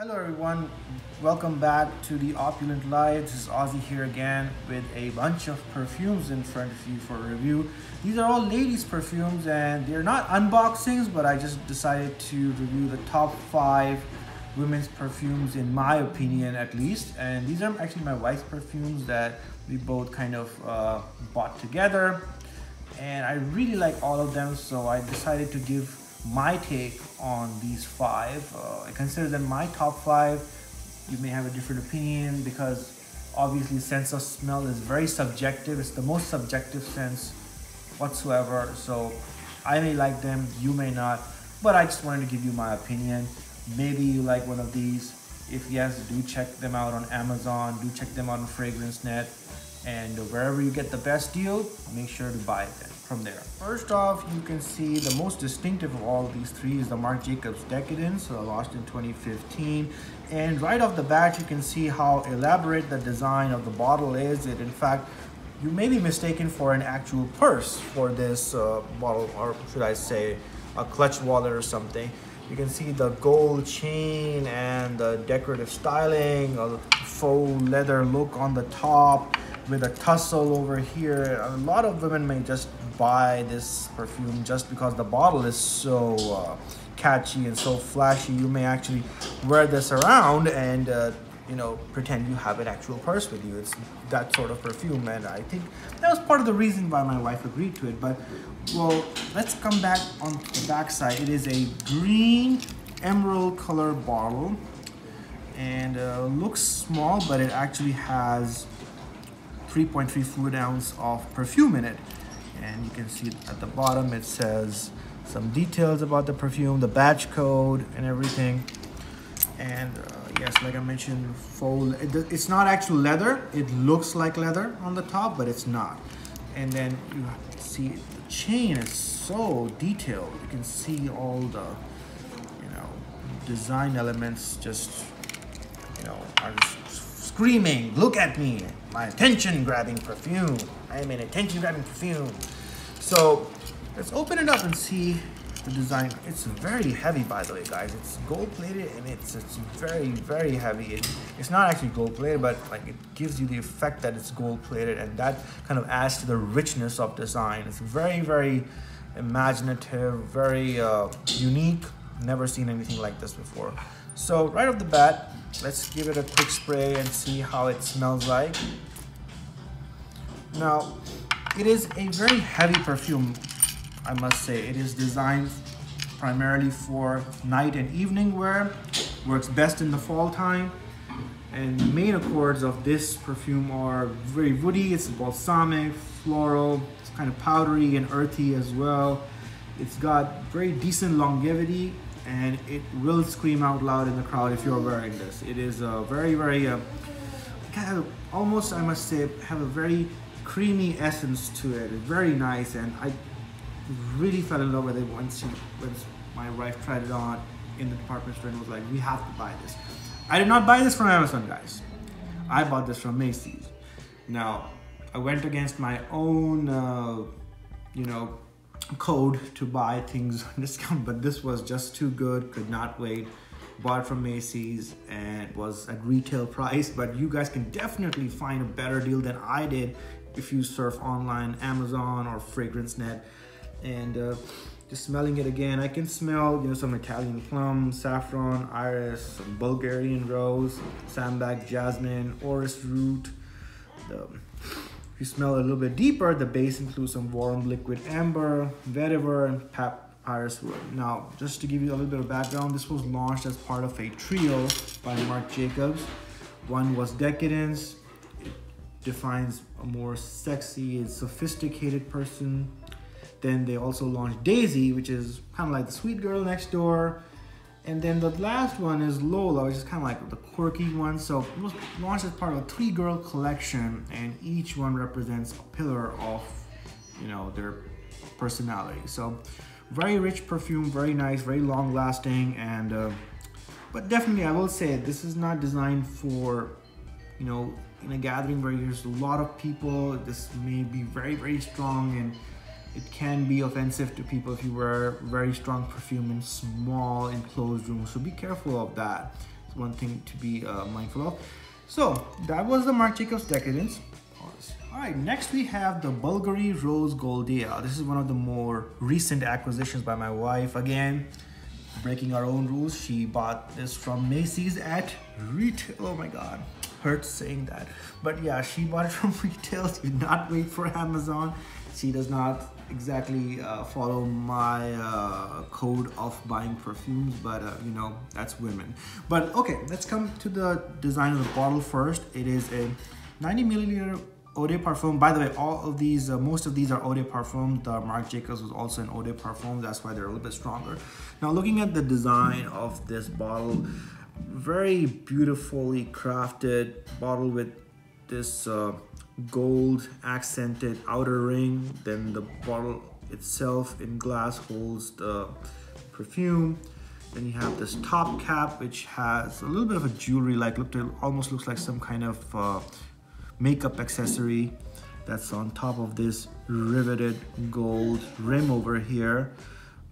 Hello everyone, welcome back to the Opulent Life. This is Ozzy here again with a bunch of perfumes in front of you for review. These are all ladies perfumes and they're not unboxings but I just decided to review the top five women's perfumes in my opinion at least and these are actually my wife's perfumes that we both kind of uh, bought together and I really like all of them so I decided to give my take on these five. Uh, I consider them my top five. You may have a different opinion because obviously sense of smell is very subjective. It's the most subjective sense whatsoever. So I may like them, you may not, but I just wanted to give you my opinion. Maybe you like one of these. If yes, do check them out on Amazon. Do check them out on FragranceNet. And wherever you get the best deal, make sure to buy it from there. First off, you can see the most distinctive of all of these three is the Marc Jacobs Decadence, uh, launched in 2015. And right off the bat, you can see how elaborate the design of the bottle is. It, in fact, you may be mistaken for an actual purse for this uh, bottle, or should I say, a clutch wallet or something. You can see the gold chain and the decorative styling, a faux leather look on the top with a tussle over here. A lot of women may just buy this perfume just because the bottle is so uh, catchy and so flashy. You may actually wear this around and uh, you know pretend you have an actual purse with you. It's that sort of perfume, and I think that was part of the reason why my wife agreed to it. But well, let's come back on the back side. It is a green emerald color bottle and uh, looks small, but it actually has 3.3 fluid ounce of perfume in it. And you can see at the bottom it says some details about the perfume, the batch code and everything. And uh, yes, like I mentioned, it, it's not actual leather. It looks like leather on the top, but it's not. And then you see the chain is so detailed. You can see all the, you know, design elements just, you know, are screaming, look at me, my attention grabbing perfume. I am an attention grabbing perfume. So let's open it up and see the design. It's very heavy, by the way, guys. It's gold plated and it's, it's very, very heavy. It, it's not actually gold plated, but like it gives you the effect that it's gold plated and that kind of adds to the richness of design. It's very, very imaginative, very uh, unique. Never seen anything like this before. So right off the bat, Let's give it a quick spray and see how it smells like. Now, it is a very heavy perfume, I must say. It is designed primarily for night and evening wear. Works best in the fall time. And the main accords of this perfume are very woody, it's balsamic, floral, it's kind of powdery and earthy as well. It's got very decent longevity and it will scream out loud in the crowd if you're wearing this. It is a very, very, uh, kind of almost, I must say, have a very creamy essence to it. Very nice, and I really fell in love with it once, she, once my wife tried it on in the department store and was like, we have to buy this. I did not buy this from Amazon, guys. I bought this from Macy's. Now, I went against my own, uh, you know, code to buy things on discount, but this was just too good, could not wait. Bought from Macy's and was at retail price, but you guys can definitely find a better deal than I did if you surf online, Amazon or FragranceNet. And uh, just smelling it again, I can smell you know some Italian plum, saffron, iris, Bulgarian rose, sambac jasmine, orris root, the you smell a little bit deeper, the base includes some warm liquid amber, vetiver, and papyrus wood. Now, just to give you a little bit of background, this was launched as part of a trio by Marc Jacobs. One was Decadence. It defines a more sexy and sophisticated person. Then they also launched Daisy, which is kind of like the sweet girl next door. And then the last one is Lola, which is kind of like the quirky one. So it was launched as part of a three girl collection and each one represents a pillar of, you know, their personality. So very rich perfume, very nice, very long lasting. And, uh, but definitely I will say this is not designed for, you know, in a gathering where there's a lot of people. This may be very, very strong and it can be offensive to people if you wear very strong perfume in small enclosed rooms. So be careful of that. It's one thing to be uh, mindful of. So that was the Marc Jacobs Decadence. All right, next we have the Bulgari Rose Goldea. This is one of the more recent acquisitions by my wife. Again, breaking our own rules. She bought this from Macy's at retail. Oh my God, hurts saying that. But yeah, she bought it from retail. She did not wait for Amazon. She does not exactly uh, follow my uh, code of buying perfumes, but uh, you know, that's women. But okay, let's come to the design of the bottle first. It is a 90 milliliter Eau de Parfum. By the way, all of these, uh, most of these are Eau de Parfum. The Marc Jacobs was also an Eau de Parfum. That's why they're a little bit stronger. Now, looking at the design of this bottle, very beautifully crafted bottle with this uh, gold accented outer ring. Then the bottle itself in glass holds the perfume. Then you have this top cap, which has a little bit of a jewelry, like looked almost looks like some kind of uh, makeup accessory that's on top of this riveted gold rim over here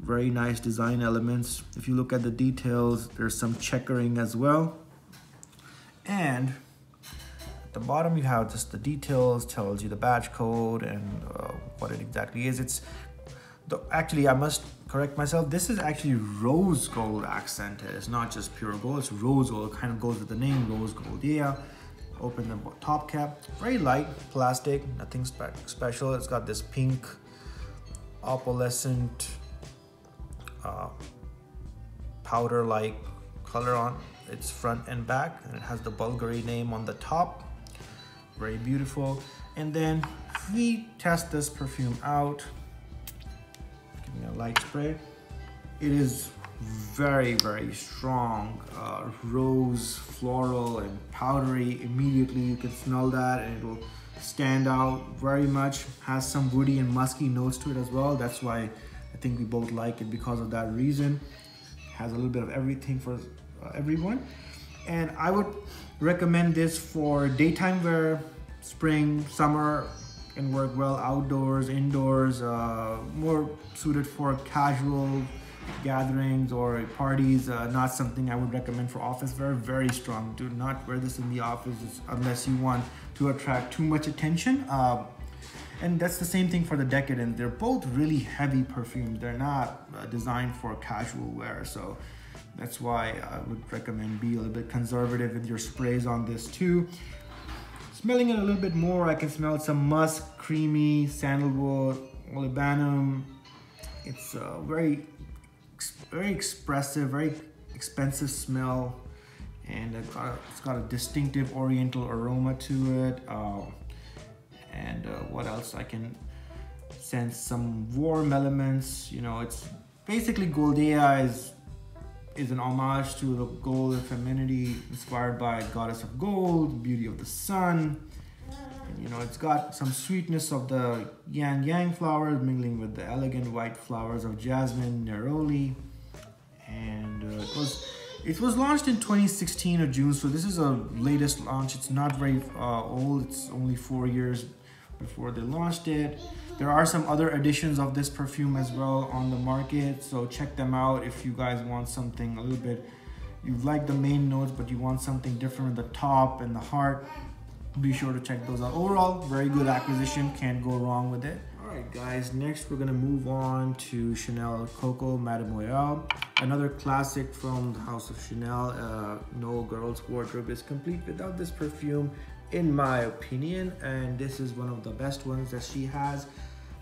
very nice design elements if you look at the details there's some checkering as well and at the bottom you have just the details tells you the batch code and uh, what it exactly is. It's the, actually I must correct myself. This is actually rose gold accented it's not just pure gold. It's rose gold. It kind of goes with the name rose gold. Yeah. Open the top cap. Very light plastic nothing spe special. It's got this pink opalescent uh, powder like color on its front and back and it has the Bulgari name on the top very beautiful and then we test this perfume out giving a light spray it is very, very strong uh, rose, floral, and powdery. Immediately you can smell that and it'll stand out very much. Has some woody and musky notes to it as well. That's why I think we both like it because of that reason. Has a little bit of everything for uh, everyone. And I would recommend this for daytime wear, spring, summer, can work well outdoors, indoors, uh, more suited for casual gatherings or parties, uh, not something I would recommend for office wear. Very strong. Do not wear this in the office unless you want to attract too much attention. Uh, and that's the same thing for the Decadent. They're both really heavy perfumes. They're not uh, designed for casual wear. So that's why I would recommend be a little bit conservative with your sprays on this too. Smelling it a little bit more, I can smell some musk, creamy, sandalwood, olibanum. It's a very very expressive, very expensive smell, and it's got, it's got a distinctive oriental aroma to it. Uh, and uh, what else? I can sense some warm elements. You know, it's basically Goldea is is an homage to the gold and femininity inspired by goddess of gold, beauty of the sun. You know, it's got some sweetness of the ylang-ylang flowers mingling with the elegant white flowers of jasmine, neroli and uh, it was it was launched in 2016 of June so this is a latest launch it's not very uh, old it's only four years before they launched it. There are some other editions of this perfume as well on the market so check them out if you guys want something a little bit you like the main notes but you want something different at the top and the heart be sure to check those out. Overall very good acquisition can't go wrong with it. All right guys next we're gonna move on to chanel coco mademoiselle. Another classic from the House of Chanel, uh, no girl's wardrobe is complete without this perfume in my opinion and this is one of the best ones that she has.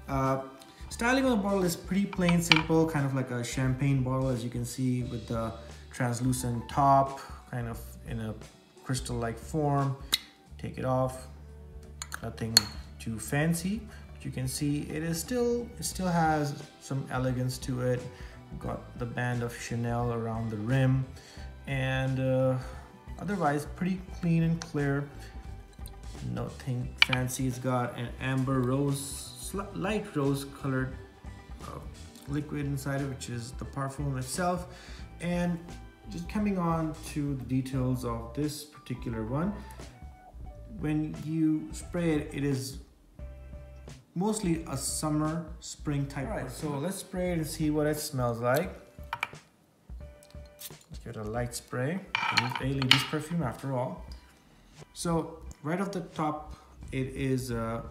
Uh, styling on the bottle is pretty plain simple, kind of like a champagne bottle as you can see with the translucent top, kind of in a crystal-like form. Take it off, nothing too fancy. But you can see it is still, it still has some elegance to it got the band of Chanel around the rim and uh, otherwise pretty clean and clear nothing fancy it's got an amber rose light rose colored uh, liquid inside it which is the parfum itself and just coming on to the details of this particular one when you spray it it is mostly a summer spring type. All right, so let's spray it and see what it smells like. Let's get a light spray. It is a lady's perfume after all. So right off the top, it is uh,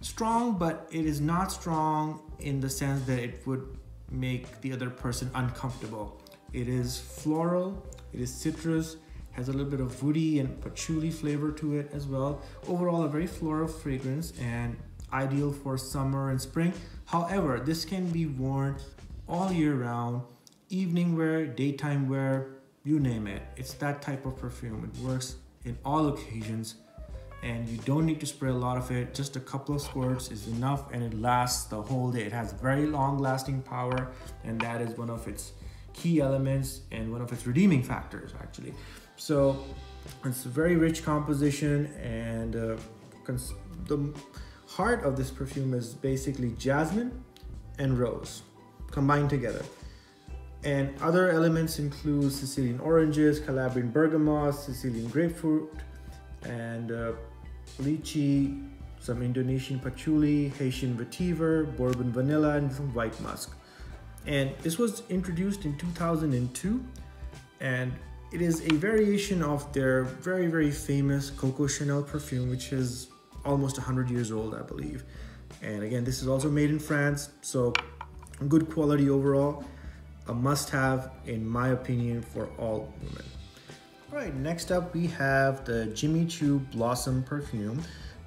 strong, but it is not strong in the sense that it would make the other person uncomfortable. It is floral, it is citrus, has a little bit of woody and patchouli flavor to it as well. Overall, a very floral fragrance and ideal for summer and spring. However, this can be worn all year round, evening wear, daytime wear, you name it. It's that type of perfume. It works in all occasions and you don't need to spray a lot of it. Just a couple of squirts is enough and it lasts the whole day. It has very long lasting power and that is one of its key elements and one of its redeeming factors actually. So it's a very rich composition and uh, the heart of this perfume is basically jasmine and rose combined together. And other elements include Sicilian oranges, Calabrian bergamot, Sicilian grapefruit, and uh, lychee, some Indonesian patchouli, Haitian vetiver, bourbon vanilla, and some white musk. And this was introduced in 2002, and it is a variation of their very, very famous Coco Chanel perfume, which is almost 100 years old, I believe. And again, this is also made in France, so good quality overall. A must have, in my opinion, for all women. All right, next up we have the Jimmy Choo Blossom perfume.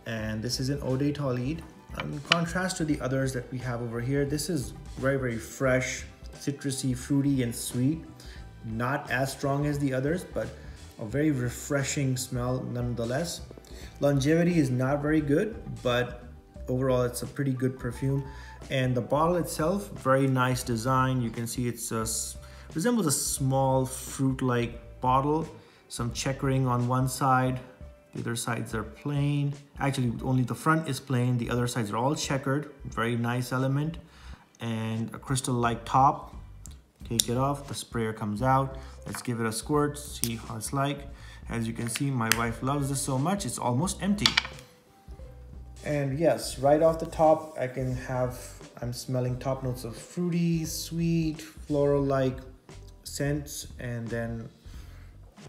And this is an Eau de Toilette. In contrast to the others that we have over here, this is very, very fresh, citrusy, fruity, and sweet. Not as strong as the others, but a very refreshing smell nonetheless. Longevity is not very good, but overall it's a pretty good perfume. And the bottle itself, very nice design. You can see it's a, resembles a small fruit-like bottle. Some checkering on one side. The other sides are plain. Actually, only the front is plain. The other sides are all checkered. Very nice element. And a crystal-like top. Take it off, the sprayer comes out. Let's give it a squirt, see how it's like. As you can see, my wife loves this so much, it's almost empty. And yes, right off the top, I can have, I'm smelling top notes of fruity, sweet, floral-like scents, and then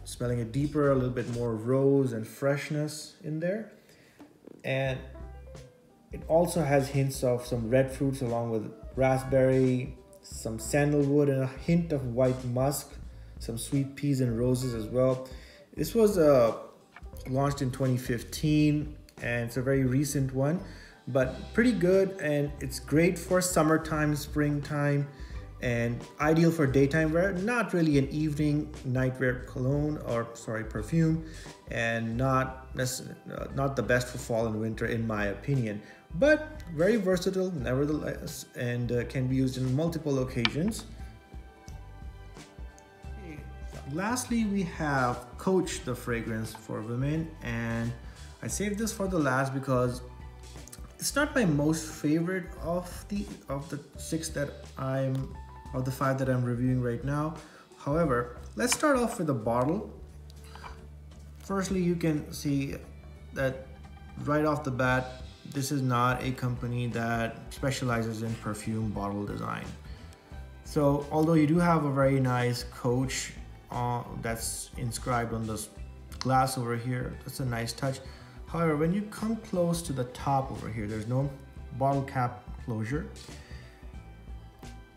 smelling it deeper, a little bit more rose and freshness in there. And it also has hints of some red fruits along with raspberry, some sandalwood, and a hint of white musk, some sweet peas and roses as well. This was uh, launched in 2015 and it's a very recent one, but pretty good and it's great for summertime, springtime, and ideal for daytime wear. Not really an evening nightwear cologne or sorry perfume, and not uh, not the best for fall and winter in my opinion. But very versatile nevertheless, and uh, can be used in multiple occasions. Lastly, we have Coach the fragrance for women and I saved this for the last because it's not my most favorite of the of the six that I'm of the five that I'm reviewing right now. However, let's start off with the bottle. Firstly, you can see that right off the bat, this is not a company that specializes in perfume bottle design. So although you do have a very nice Coach uh, that's inscribed on this glass over here. That's a nice touch. However, when you come close to the top over here, there's no bottle cap closure.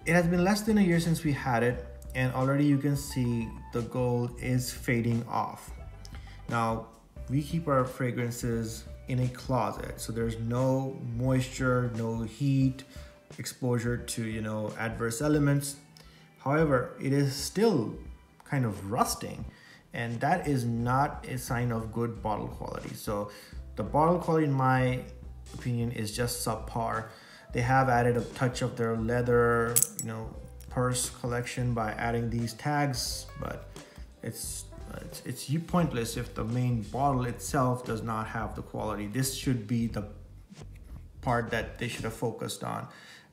It has been less than a year since we had it and already you can see the gold is fading off. Now, we keep our fragrances in a closet, so there's no moisture, no heat, exposure to, you know, adverse elements. However, it is still kind of rusting and that is not a sign of good bottle quality. So the bottle quality in my opinion is just subpar. They have added a touch of their leather, you know, purse collection by adding these tags, but it's it's, it's pointless if the main bottle itself does not have the quality. This should be the part that they should have focused on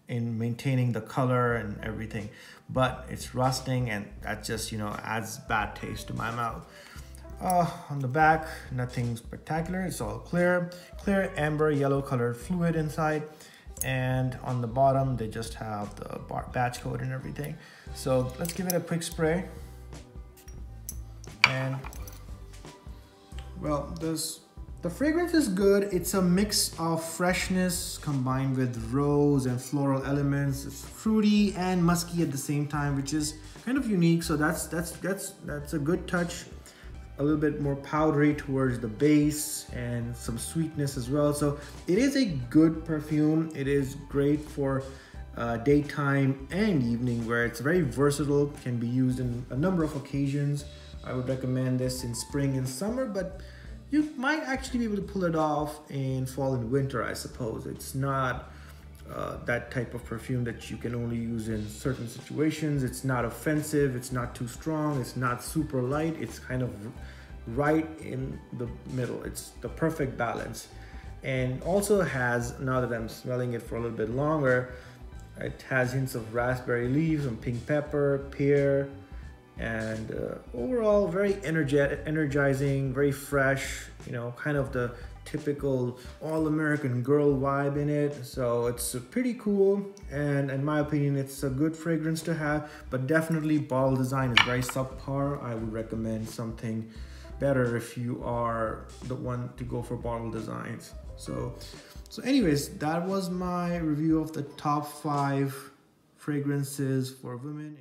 in maintaining the color and everything. But it's rusting and that just you know adds bad taste to my mouth. Uh, on the back nothing spectacular. It's all clear. Clear amber yellow colored fluid inside and on the bottom they just have the batch code and everything so let's give it a quick spray And well, this the fragrance is good. It's a mix of freshness combined with rose and floral elements. It's fruity and musky at the same time, which is kind of unique. So that's that's that's that's a good touch. A little bit more powdery towards the base and some sweetness as well. So it is a good perfume. It is great for uh, daytime and evening where it's very versatile, can be used in a number of occasions. I would recommend this in spring and summer, but you might actually be able to pull it off in fall and winter, I suppose. It's not uh, that type of perfume that you can only use in certain situations. It's not offensive, it's not too strong, it's not super light, it's kind of right in the middle. It's the perfect balance. And also has, now that I'm smelling it for a little bit longer, it has hints of raspberry leaves and pink pepper, pear, and uh, overall very energetic, energizing, very fresh. You know, kind of the typical all-American girl vibe in it. So it's uh, pretty cool, and in my opinion, it's a good fragrance to have. But definitely, bottle design is very subpar. I would recommend something better if you are the one to go for bottle designs. So, so anyways, that was my review of the top five fragrances for women.